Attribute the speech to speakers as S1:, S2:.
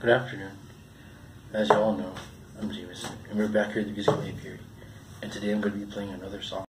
S1: Good afternoon. As you all know, I'm Jamison, and we're back here at the musical aviary. And today I'm going to be playing another song.